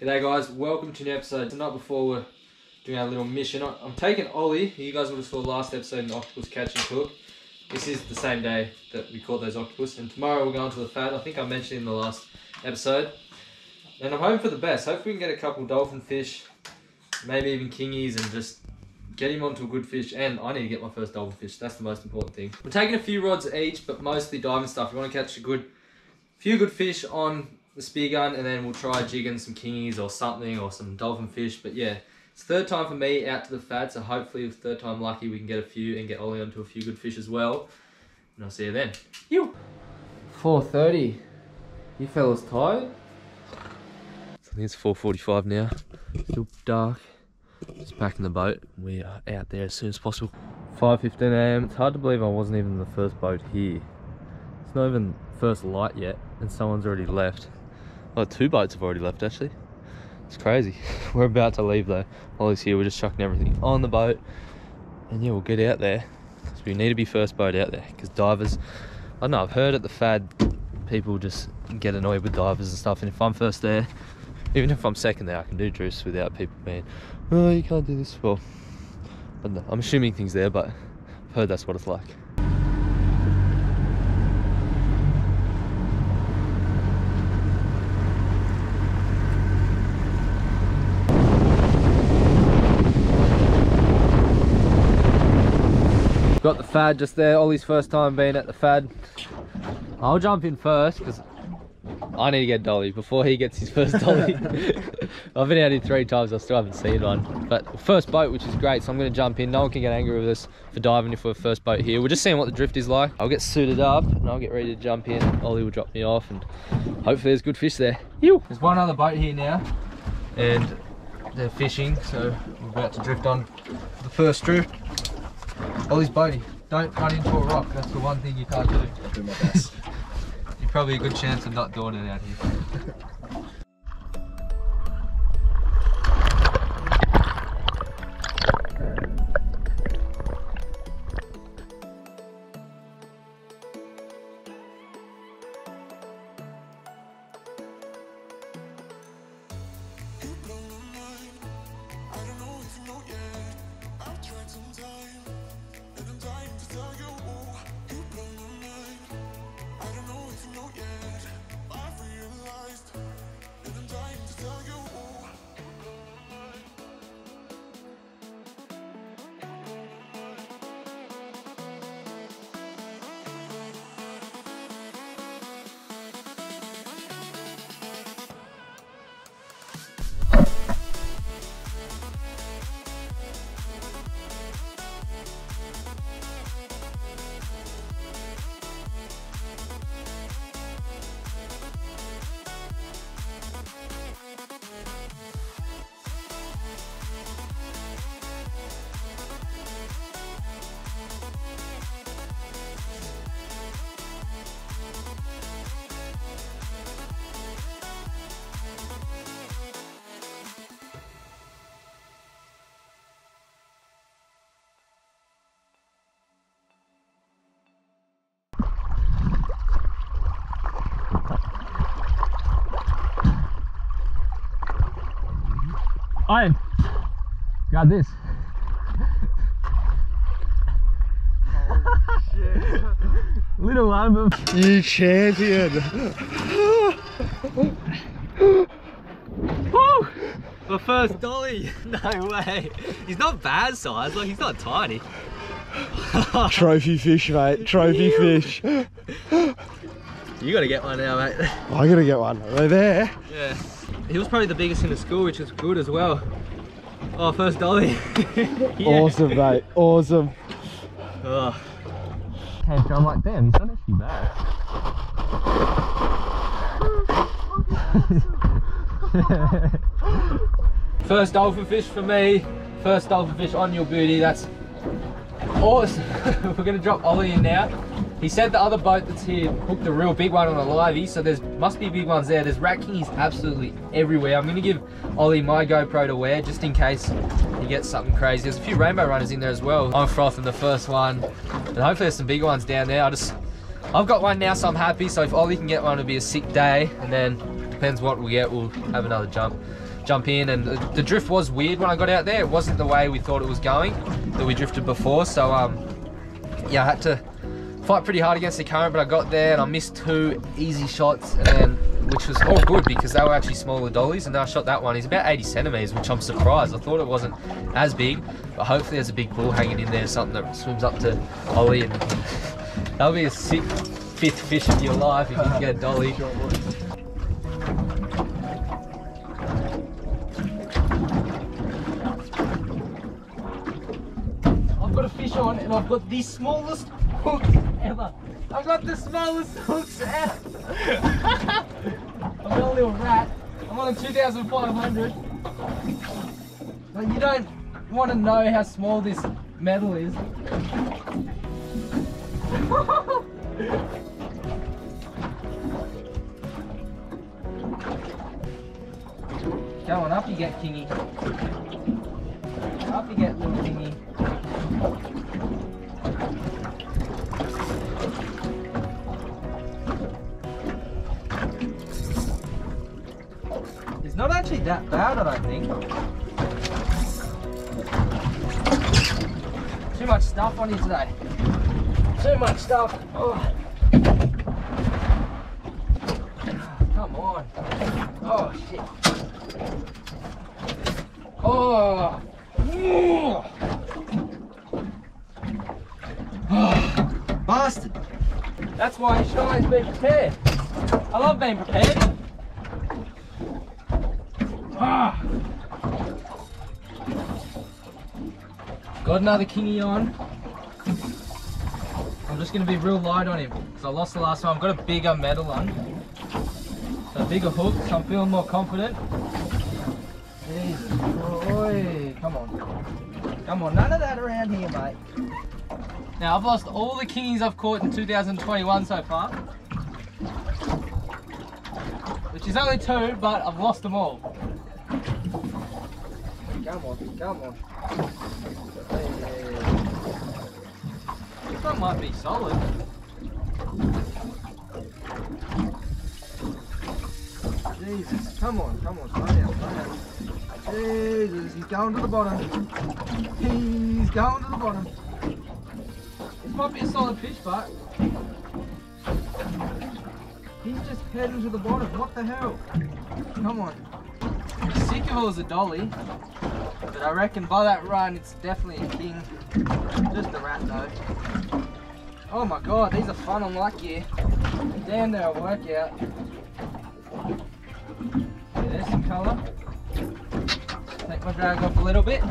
G'day guys, welcome to an episode. Tonight before we're doing our little mission, I'm taking Ollie, you guys would have saw last episode in Octopus Catch and Cook. This is the same day that we caught those octopus, and tomorrow we're going to the fad. I think I mentioned in the last episode. And I'm hoping for the best. Hopefully we can get a couple dolphin fish, maybe even kingies, and just get him onto a good fish. And I need to get my first dolphin fish. That's the most important thing. We're taking a few rods each, but mostly diving stuff. We want to catch a good, few good fish on the spear gun, and then we'll try jigging some kingies or something or some dolphin fish. But yeah, it's third time for me out to the fad, so hopefully with third time lucky we can get a few and get Ollie onto a few good fish as well. And I'll see you then. You. 4:30. You fellas tired? I think it's 4:45 now. Still dark. Just packing the boat. We are out there as soon as possible. 5:15 a.m. It's hard to believe I wasn't even the first boat here. It's not even first light yet, and someone's already left. Well, two boats have already left actually. It's crazy. We're about to leave though. Ollie's here. We're just chucking everything on the boat, and yeah, we'll get out there. Because we need to be first boat out there. Because divers, I don't know. I've heard at the fad, people just get annoyed with divers and stuff. And if I'm first there, even if I'm second there, I can do drifts without people being, oh, you can't do this. Well, I. I'm assuming things there, but I've heard that's what it's like. Fad just there. Ollie's first time being at the fad. I'll jump in first because I need to get dolly before he gets his first dolly. I've been out here three times. I still haven't seen one. But first boat, which is great. So I'm going to jump in. No one can get angry with us for diving if we're first boat here. We're just seeing what the drift is like. I'll get suited up and I'll get ready to jump in. Ollie will drop me off and hopefully there's good fish there. Ew. There's one other boat here now and they're fishing. So we're about to drift on the first drift. Ollie's boaty. Don't run into a rock. That's the one thing you can't do. do my best. You're probably a good chance of not doing it out here. Ian, got this. Little lamb. You champion! Woo! My first dolly. No way. He's not bad size. Like he's not tiny. Trophy fish, mate. Trophy fish. You gotta get one now, mate. I gotta get one. Are They're there. Yeah. He was probably the biggest in the school, which is good as well. Oh, first dolly. Yeah. Awesome, mate. Awesome. Oh. Hey, so I'm like, damn, he's not actually bad. First dolphin fish for me. First dolphin fish on Yew Beauty. That's awesome. We're gonna drop Ollie in now. He said the other boat that's here hooked a real big one on a livey, so there's must be big ones there. There's rat kingies absolutely everywhere. I'm gonna give Ollie my GoPro to wear just in case he gets something crazy. There's a few rainbow runners in there as well. I'm frothing the first one, and hopefully there's some bigger ones down there. I just I've got one now, so I'm happy. So if Ollie can get one, it'll be a sick day, and then depends what we get, we'll have another jump. jump in. And the drift was weird when I got out there. It wasn't the way we thought it was going that we drifted before. So um, yeah, I had to fight pretty hard against the current, but I got there and I missed two easy shots, and then which was all good because they were actually smaller dollies, and then I shot that one. He's about 80 centimeters, which I'm surprised. I thought it wasn't as big, but hopefully there's a big bull hanging in there, something that swims up to Ollie, and that'll be a sick fifth fish of your life if you can get a dolly. I've got a fish on and I've got the smallest hook ever. I've got the smallest hooks ever. I've got a little rat. I'm on a 2,500. But you don't want to know how small this metal is. Go on, up you get, Kingy. Actually that bad, I don't think. Too much stuff on you today. Too much stuff. Oh. Come on. Oh, shit. Oh. Ooh. Bastard. That's why you should always be prepared. I love being prepared. Got another kingy on. I'm just going to be real light on him because I lost the last one. I've got a bigger metal on. So a bigger hook, so I'm feeling more confident. Jesus. Oi. Come on. Come on, none of that around here, mate. Now, I've lost all the kingies I've caught in 2021 so far. Which is only two, but I've lost them all. Come on, come on. One might be solid. Jesus, come on, come on, slow down, slow down. Jesus, he's going to the bottom. He's going to the bottom. This might be a solid fish, but he's just heading to the bottom. What the hell? Come on. Sick was a dolly, but I reckon by that run, it's definitely a king. Just a rat though. Oh my god, these are fun on luck gear. Damn, they're a workout. Okay, there's some colour. Take my drag off a little bit.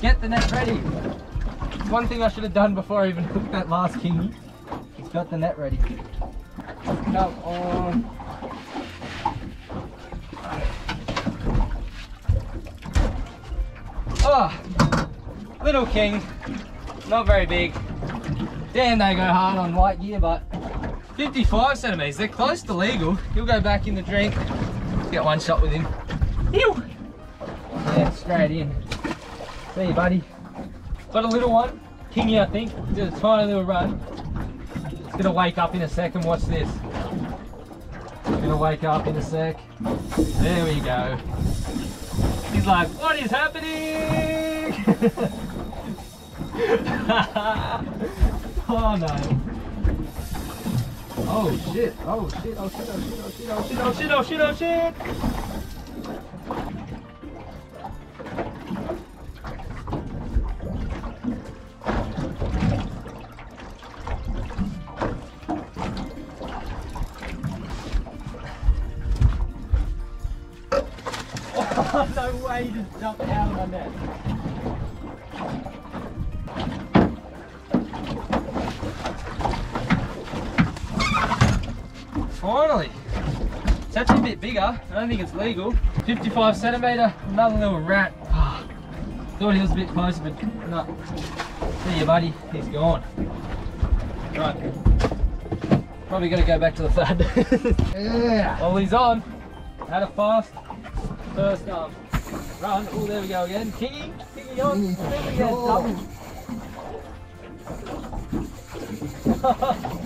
Get the net ready. One thing I should have done before I even hooked that last kingy is got the net ready. Come on. Oh, little king, not very big. Damn, they go hard on white gear, but 55 centimeters. They're close to legal. He'll go back in the drink. Get one shot with him. Ew. Yeah, straight in. See you, buddy. Got a little one, kingy, I think. Did a tiny little run. It's gonna wake up in a second. Watch this. It's gonna wake up in a sec. There we go. He's like, what is happening? oh no. Oh shit, oh shit, oh shit, oh shit, oh shit, oh shit, oh shit, oh shit, oh shit. Oh, no way, you just jumped out of my net. Finally! It's actually a bit bigger. I don't think it's legal. 55 centimeter, another little rat. Thought he was a bit closer, but no. See you, buddy. He's gone. Right. Probably gonna go back to the thud. yeah. Well, he's on. Had a fast first um, run. Oh, there we go again. Kingy, Kingy on. There we go.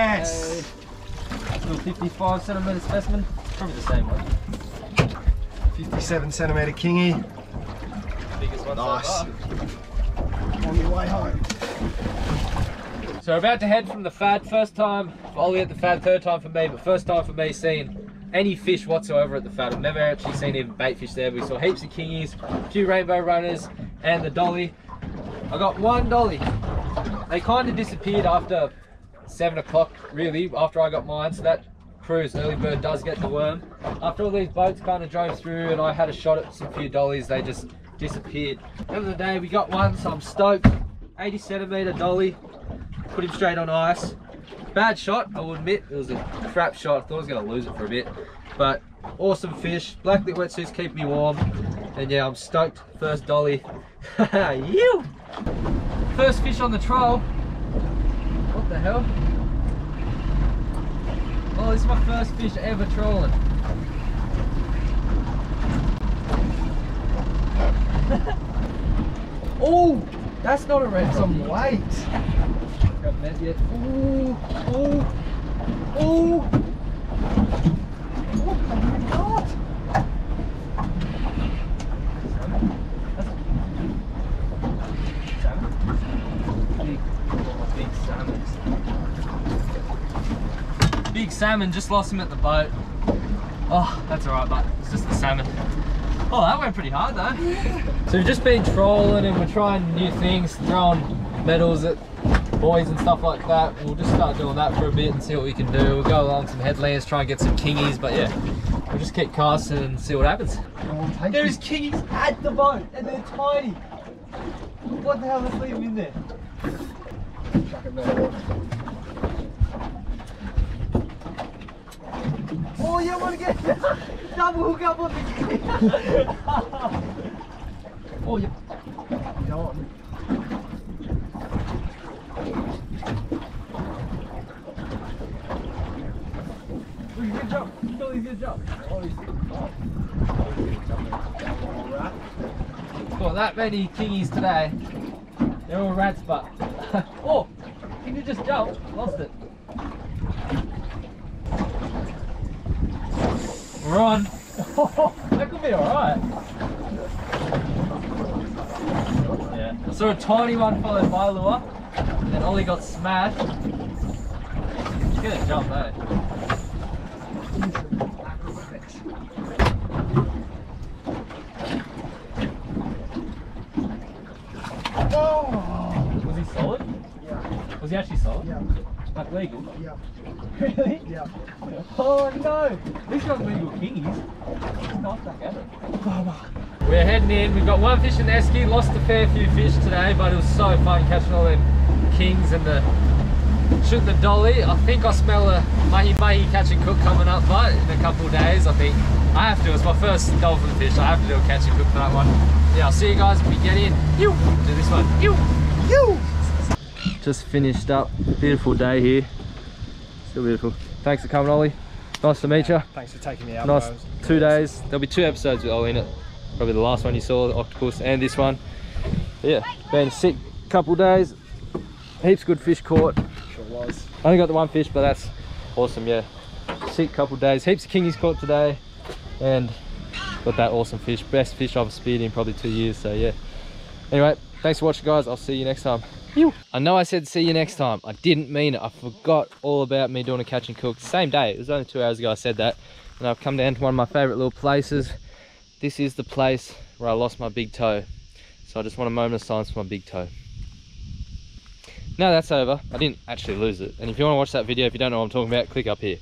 Yes. little 55 centimeter specimen. Probably the same one. 57 centimetre kingy. Biggest one Nice. so. On your way home. So we're about to head from the fad. First time for Ollie at the fad, third time for me, but first time for me seeing any fish whatsoever at the fad. I've never actually seen even bait fish there. We saw heaps of kingies, a few rainbow runners, and the dolly. I got one dolly. They kind of disappeared after seven o'clock, really, after I got mine. So that cruise, early bird does get the worm. After all these boats kind of drove through and I had a shot at some few dollies, they just disappeared. End of the day, we got one, so I'm stoked. 80 centimeter dolly, put him straight on ice. Bad shot, I will admit. It was a crap shot. I thought I was going to lose it for a bit. But awesome fish. Blacklip wetsuits keep me warm. And yeah, I'm stoked. First dolly. you! First fish on the trawl. The hell? Oh, this is my first fish ever trolling. oh, that's not a red. Some weight. Got net yet. Ooh, ooh, ooh. What have you got? Salmon? Big, big salmon. Big salmon, just lost him at the boat. Oh, that's alright, but it's just the salmon. Oh, that went pretty hard though. So we've just been trolling and we're trying new things, throwing metals at buoys and stuff like that. We'll just start doing that for a bit and see what we can do. We'll go along some headlands, try and get some kingies, but yeah, we'll just keep casting and see what happens. There's kingies at the boat and they're tiny. What the hell, let's leave them in there. Oh, get double hook up on the kingy. oh, yeah. Go on. Good job. Billy, good job. Oh, he's Got that many kingies today. They're all rats, but oh, can you just jump? Lost it. We're on. that could be alright. Yeah. I saw a tiny one followed by lure, and then Ollie got smashed. He's gonna jump, eh? Oh! Was he solid? Yeah, Was he actually solid? yeah, Like legal? yeah, Really? yeah. Oh no! These got legal kingies. It's not back at it. We're heading in. We've got one fish in the esky. Lost a fair few fish today, but it was so fun catching all them kings and the shooting the dolly. I think I smell a mahi mahi catching cook coming up, but in a couple of days, I think I have to. It's my first dolphin fish. I have to do a catching cook for that one. Yeah, I'll see you guys when we get in. You do this one. You you. Just finished up. Beautiful day here. Still beautiful. Thanks for coming, Ollie. Nice to meet you. Thanks for taking me out. Nice two days. There'll be two episodes with Ollie in it. Probably the last one you saw, the octopus, and this one. Yeah, been a sick couple days. Heaps good fish caught. Sure was. Only got the one fish, but that's awesome. Yeah, sick couple days. Heaps of kingies caught today, and got that awesome fish. Best fish I've speared in probably two years. So yeah. Anyway, thanks for watching, guys. I'll see you next time. Phew. I know I said see you next time. I didn't mean it. I forgot all about me doing a catch and cook. Same day. It was only two hours ago I said that. And I've come down to one of my favorite little places. This is the place where I lost my big toe. So I just want a moment of silence for my big toe. Now that's over. I didn't actually lose it. And if you want to watch that video, if you don't know what I'm talking about, click up here.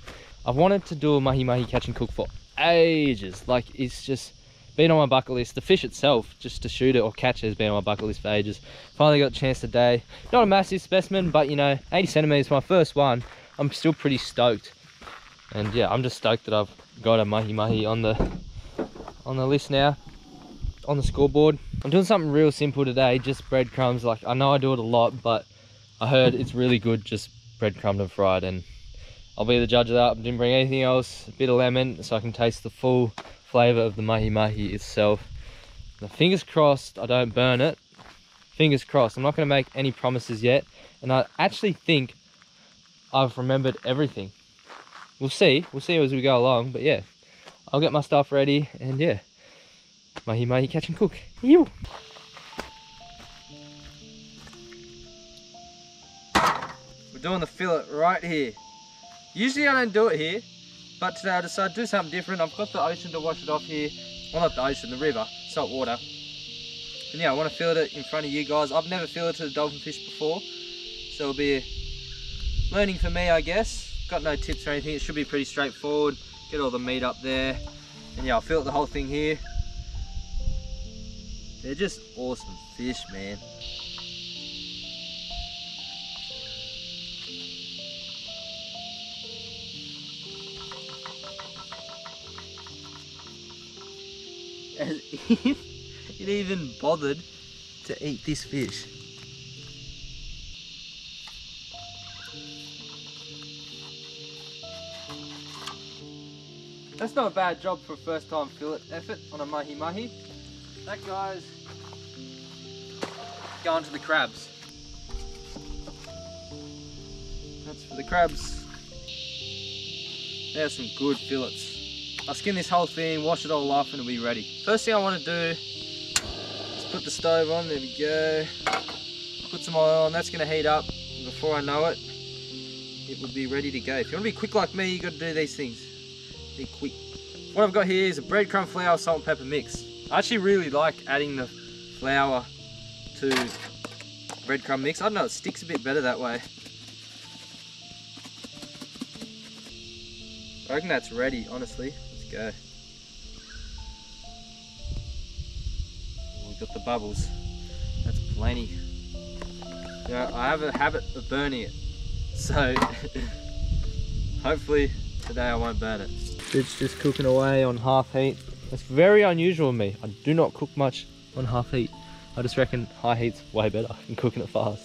I've wanted to do a mahi mahi catch and cook for ages. Like it's just been on my bucket list. The fish itself, just to shoot it or catch it, has been on my bucket list for ages. Finally got a chance today. Not a massive specimen, but you know, 80 centimeters, my first one. I'm still pretty stoked. And yeah, I'm just stoked that I've got a mahi mahi on the on the list now, on the scoreboard. I'm doing something real simple today, just breadcrumbs. Like I know I do it a lot, but I heard it's really good just breadcrumbed and fried and I'll be the judge of that. I didn't bring anything else, a bit of lemon so I can taste the full flavour of the mahi mahi itself. Now, fingers crossed I don't burn it. Fingers crossed. I'm not going to make any promises yet. And I actually think I've remembered everything. we'll see. We'll see as we go along. But yeah, I'll get my stuff ready and yeah, mahi mahi catch and cook. Ew. We're doing the fillet right here. Usually I don't do it here, but today I decided to do something different. I've got the ocean to wash it off here. Well, not the ocean, the river, salt water. And yeah, I want to fillet it in front of you guys. I've never filleted a dolphin fish before, so it'll be learning for me, I guess. Got no tips or anything. It should be pretty straightforward. Get all the meat up there. And yeah, I'll fillet the whole thing here. They're just awesome fish, man. As if it even bothered to eat this fish. That's not a bad job for a first time fillet effort on a mahi mahi. That guy's going to the crabs. That's for the crabs. There's some good fillets. I'll skin this whole thing, wash it all off and it'll be ready. First thing I want to do is put the stove on, there we go. Put some oil on, that's going to heat up. Before I know it, it will be ready to go. If you want to be quick like me, you got to do these things. Be quick. What I've got here is a breadcrumb flour, salt and pepper mix. I actually really like adding the flour to breadcrumb mix. I don't know, it sticks a bit better that way. I reckon that's ready, honestly. Go. Oh, we've got the bubbles. That's plenty. You know, I have a habit of burning it. So, hopefully today I won't burn it. It's just cooking away on half heat. It's very unusual in me. I do not cook much on half heat. I just reckon high heat's way better than cooking it fast.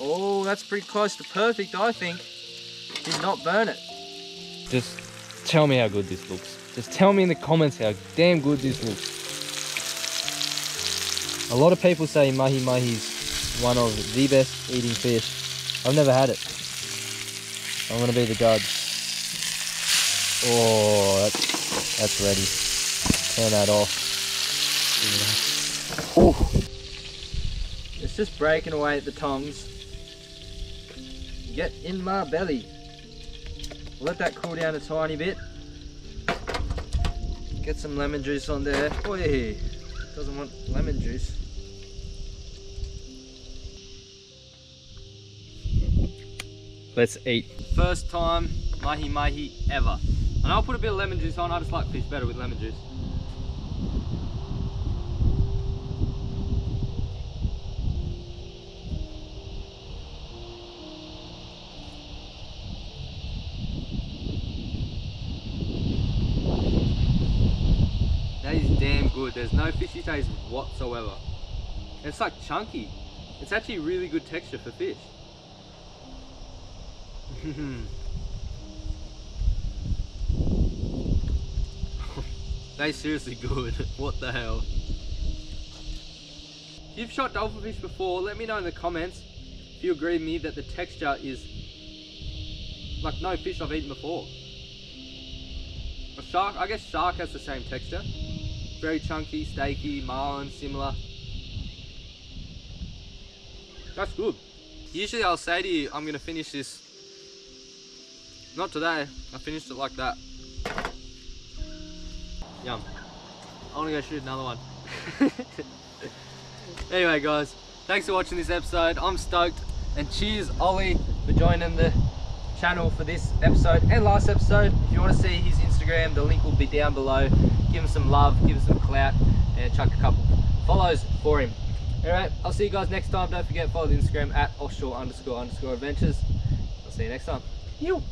Oh, that's pretty close to perfect, I think. Did not burn it. Just tell me how good this looks. Just tell me in the comments how damn good this looks. A lot of people say mahi mahi is one of the best eating fish. I've never had it. I'm gonna be the judge. Oh, that's, that's ready. Turn that off. Oh. It's just breaking away at the tongs. Get in my belly. Let that cool down a tiny bit. Get some lemon juice on there. Oh yeah, doesn't want lemon juice. Let's eat. First time mahi mahi ever. And I'll put a bit of lemon juice on. I just like fish better with lemon juice. That is damn good. There's whatsoever. It's like chunky. It's actually really good texture for fish. they seriously good. what the hell? If you've shot dolphin fish before, let me know in the comments if you agree with me that the texture is like no fish I've eaten before. A shark, I guess shark has the same texture. Very chunky, steaky, marlin, similar. That's good. Usually I'll say to you, I'm gonna finish this. Not today, I finished it like that. Yum. I wanna go shoot another one. anyway guys, thanks for watching this episode. I'm stoked. And cheers Ollie for joining the channel for this episode and last episode. If you want to see his Instagram, the link will be down below. Give him some love, give him some clout, and chuck a couple follows for him. Alright, I'll see you guys next time. Don't forget follow the Instagram at offshore underscore underscore adventures. I'll see you next time. You.